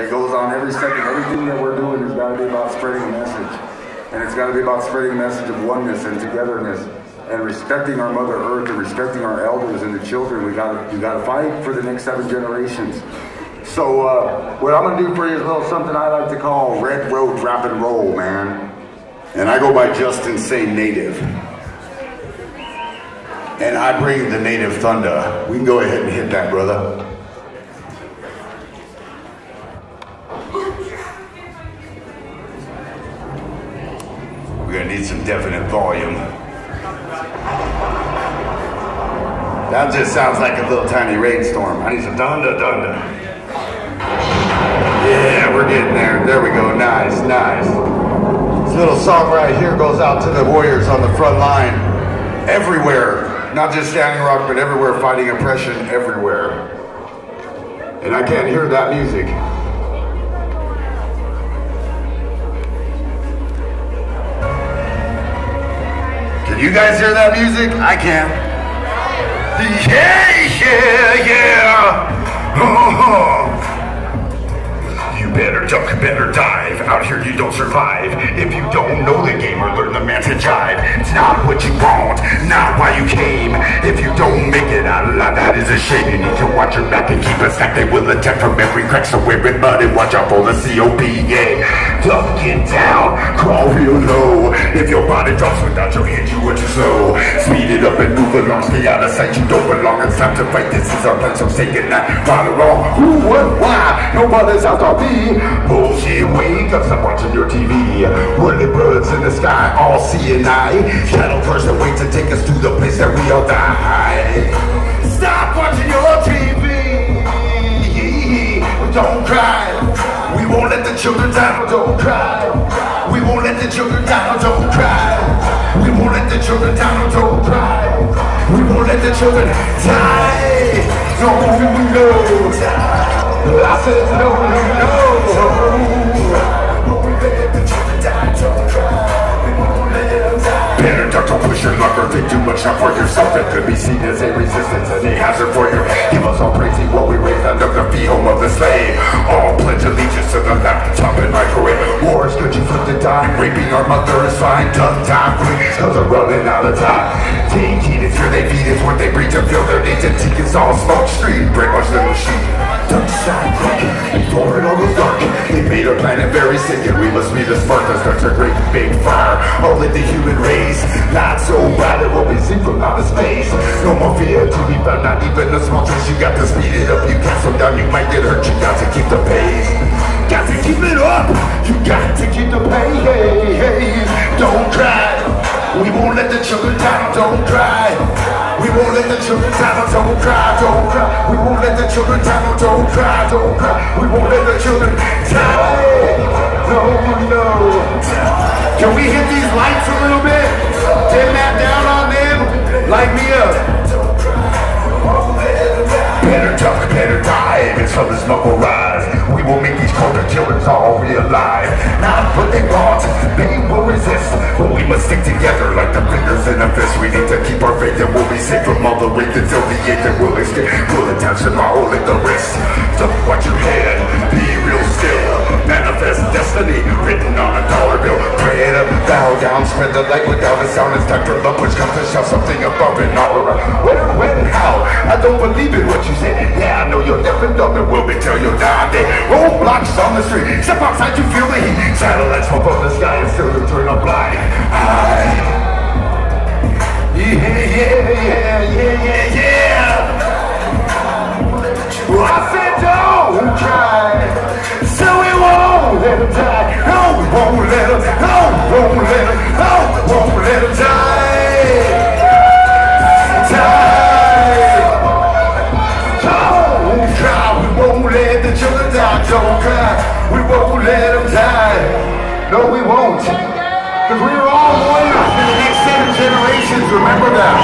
It goes on every second. Everything that we're doing has got to be about spreading a message. And it's got to be about spreading a message of oneness and togetherness and respecting our Mother Earth and respecting our elders and the children. We got to we got to fight for the next seven generations. So uh, what I'm gonna do for you is a little something I like to call Red Road Drop and Roll, man. And I go by Justinsayne Native. And I bring the native thunder. We can go ahead and hit that, brother. Need some definite volume. That just sounds like a little tiny rainstorm. I need some thunder, thunder. Yeah, we're getting there. There we go. Nice, nice. This little song right here goes out to the warriors on the front line. Everywhere. Not just Standing Rock, but everywhere fighting oppression everywhere. And I can't hear that music. You guys hear that music? I can. Yeah, yeah, yeah. Oh. You better duck, better dive. Out here you don't survive. If you don't know the game or learn the man to jive, it's not what you want, not why you came. If you don't make it out alive, that is a shame. You need to watch your back and keep a stack. They will attack from every crack, so and watch out for the COP. Yeah, duck it down, crawl real low. If your body drops without your hit, you what you slow. Speed it up and move along, stay out of sight. You don't belong. It's time to fight. This is our plan, so say goodnight. Follow wrong. Who, what, why? Nobody's out to be. Bullshit, wake up, stop watching your TV. Whirly birds in the sky, all seeing eye. Shadow person wait to take us to the place that we all die. Stop watching your TV. Don't cry. We won't let the children down. Don't cry. We won't let the children down. Don't cry. We won't let the children down. Don't the children die. No, no, die. I said no, no, no. Better don't push your luck for yourself. It could be seen as a resistance and a hazard for you Give us all praising what we raised under the feet home of the slave. All pledge allegiance to the laptop and microwave. War is good, you flip the dime. Raping our mother is fine. Tough time quick, cause they're running out of time. Take heed, it's here they feed, it's what they breed to fill their take us all smoke street, brainwash little sheep. Dark side crooked, before it all goes dark. They made our planet very sick, and we must be the spark that starts a great big fire. In the human race, not so bad it will be seen from outer space. No more fear to be found, not even a small trace. You got to speed it up, you can't slow down, you might get hurt. You got to keep the pace. Got to keep it up, you got to keep the pace. Don't cry, we won't let the children down. Don't cry. We won't let the children down, don't cry, don't cry. We won't let the children down, don't cry, don't cry. We won't let the children die. These lights a little bit? Dim that down on them? Light me up. Better duck, better dive, and so the smoke will rise. We will make these corporate children all realize. Not what they want, they will resist. But we must stick together like the fingers in a fist. We need to keep our faith and we'll be safe from all the rape until the end that will extend. We'll attach them all at the wrist. Spread the light without a sound. Time for the push comes to shout something above and all around. Where, when, how? I don't believe in what you said. Yeah, I know you're deaf and dumb and will be till you die. There. Roadblocks on the street. Step outside, you feel the heat. Satellites fall from the sky and still you turn a blind eye. Yeah, yeah, yeah, yeah, yeah. We won't won't die. Die. Don't cry, we won't let the children die. Don't cry, we won't let them die. No, we won't. We are all the next seven generations. Remember that.